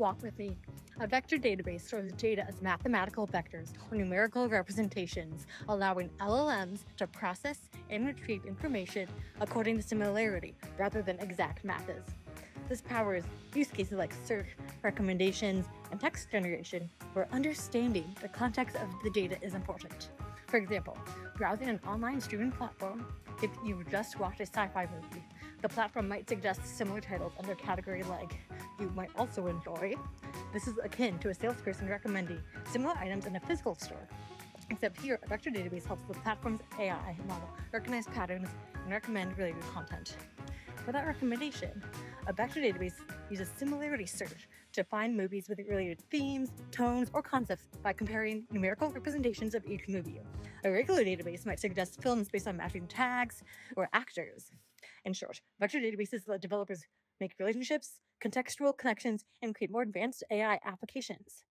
walk with me. A vector database stores data as mathematical vectors or numerical representations, allowing LLMs to process and retrieve information according to similarity rather than exact matches. This powers use cases like search, recommendations, and text generation, where understanding the context of the data is important. For example, browsing an online streaming platform, if you just watched a sci fi movie, the platform might suggest similar titles under category like you might also enjoy. This is akin to a salesperson recommending similar items in a physical store. Except here, a vector database helps the platform's AI model recognize patterns and recommend related content. For that recommendation, a vector database uses similarity search to find movies with related themes, tones, or concepts by comparing numerical representations of each movie. A regular database might suggest films based on matching tags or actors. In short, vector databases let developers make relationships, contextual connections, and create more advanced AI applications.